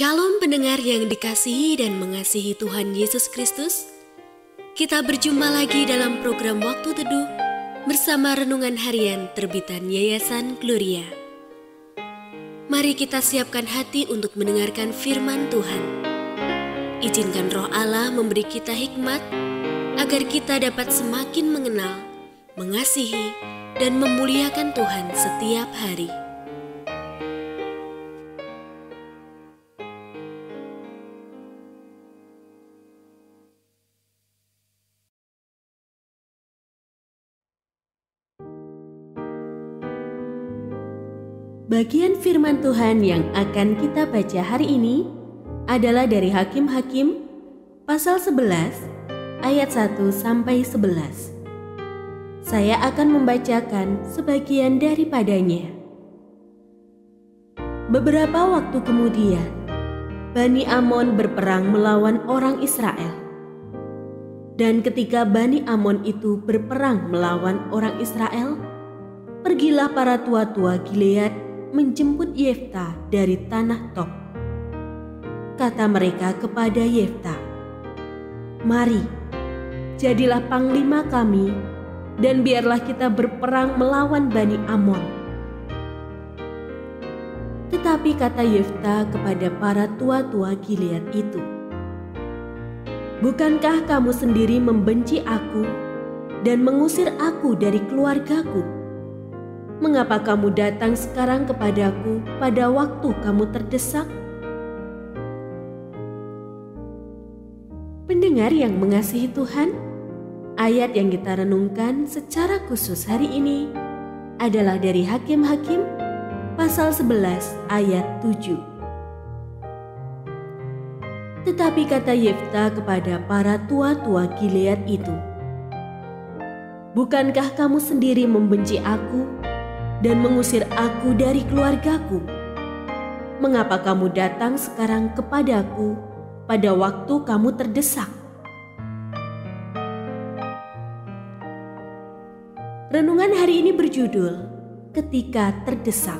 Shalom pendengar yang dikasihi dan mengasihi Tuhan Yesus Kristus. Kita berjumpa lagi dalam program Waktu Teduh bersama renungan harian terbitan Yayasan Gloria. Mari kita siapkan hati untuk mendengarkan firman Tuhan. Izinkan roh Allah memberi kita hikmat agar kita dapat semakin mengenal, mengasihi, dan memuliakan Tuhan setiap hari. Bagian firman Tuhan yang akan kita baca hari ini adalah dari Hakim-Hakim pasal 11 ayat 1 sampai 11. Saya akan membacakan sebagian daripadanya. Beberapa waktu kemudian, Bani Amon berperang melawan orang Israel. Dan ketika Bani Amon itu berperang melawan orang Israel, pergilah para tua-tua Gilead menjemput Yefta dari tanah Top. Kata mereka kepada Yefta, "Mari, jadilah panglima kami, dan biarlah kita berperang melawan Bani Amon." Tetapi kata Yefta kepada para tua-tua Gilead itu, "Bukankah kamu sendiri membenci aku dan mengusir aku dari keluargaku?" Mengapa kamu datang sekarang kepadaku pada waktu kamu terdesak? Pendengar yang mengasihi Tuhan, ayat yang kita renungkan secara khusus hari ini adalah dari Hakim-Hakim pasal 11 ayat 7. Tetapi kata Yefta kepada para tua-tua Gilead itu, Bukankah kamu sendiri membenci aku dan mengusir aku dari keluargaku. Mengapa kamu datang sekarang kepadaku pada waktu kamu terdesak? Renungan hari ini berjudul Ketika Terdesak.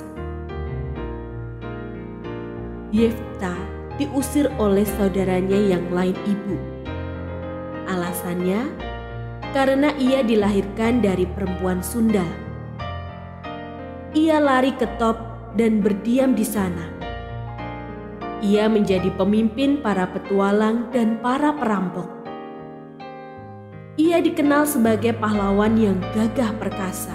Yefta diusir oleh saudaranya yang lain ibu. Alasannya karena ia dilahirkan dari perempuan Sunda ia lari ke Top dan berdiam di sana. Ia menjadi pemimpin para petualang dan para perampok. Ia dikenal sebagai pahlawan yang gagah perkasa.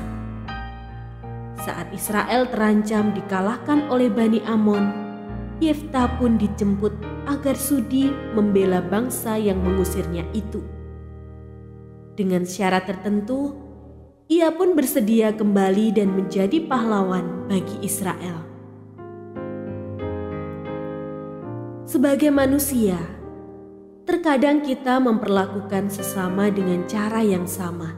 Saat Israel terancam dikalahkan oleh Bani Amon, Yefta pun dijemput agar sudi membela bangsa yang mengusirnya itu. Dengan syarat tertentu, ia pun bersedia kembali dan menjadi pahlawan bagi Israel. Sebagai manusia, terkadang kita memperlakukan sesama dengan cara yang sama.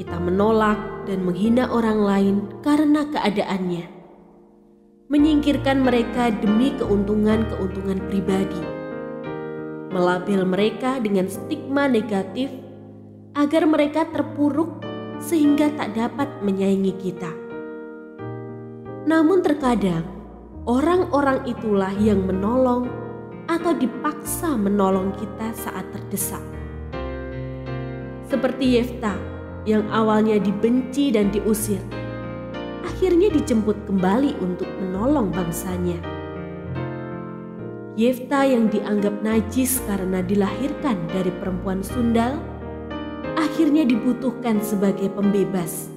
Kita menolak dan menghina orang lain karena keadaannya, menyingkirkan mereka demi keuntungan-keuntungan pribadi, melabel mereka dengan stigma negatif agar mereka terpuruk sehingga tak dapat menyaingi kita. Namun, terkadang orang-orang itulah yang menolong atau dipaksa menolong kita saat terdesak, seperti Yefta yang awalnya dibenci dan diusir, akhirnya dijemput kembali untuk menolong bangsanya. Yefta yang dianggap najis karena dilahirkan dari perempuan sundal akhirnya dibutuhkan sebagai pembebas.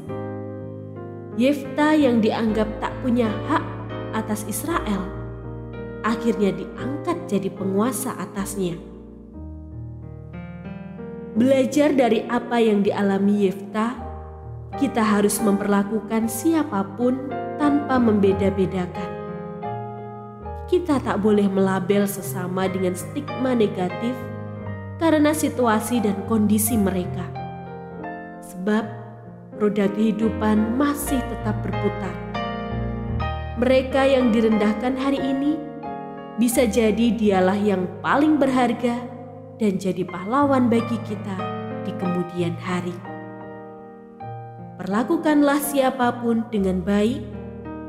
Yefta yang dianggap tak punya hak atas Israel, akhirnya diangkat jadi penguasa atasnya. Belajar dari apa yang dialami Yefta, kita harus memperlakukan siapa pun tanpa membeda-bedakan. Kita tak boleh melabel sesama dengan stigma negatif karena situasi dan kondisi mereka. Sebab roda kehidupan masih tetap berputar. Mereka yang direndahkan hari ini bisa jadi dialah yang paling berharga dan jadi pahlawan bagi kita di kemudian hari. Perlakukanlah siapa pun dengan baik,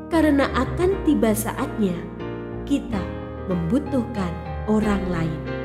karena akan tiba saatnya kita membutuhkan orang lain.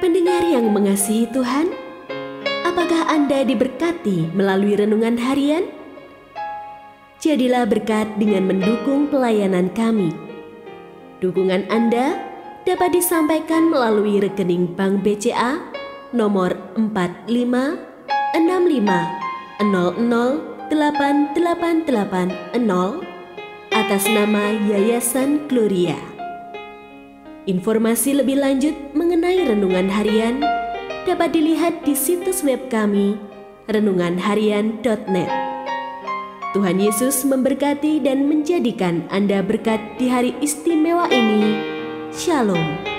Pendengar yang mengasihi Tuhan, apakah Anda diberkati melalui renungan harian? Jadilah berkat dengan mendukung pelayanan kami. Dukungan Anda dapat disampaikan melalui rekening Bank BCA nomor 4565008880 atas nama Yayasan Gloria. Informasi lebih lanjut mengenai renungan harian dapat dilihat di situs web kami renunganharian.net. Tuhan Yesus memberkati dan menjadikan Anda berkat di hari istimewa ini. Shalom.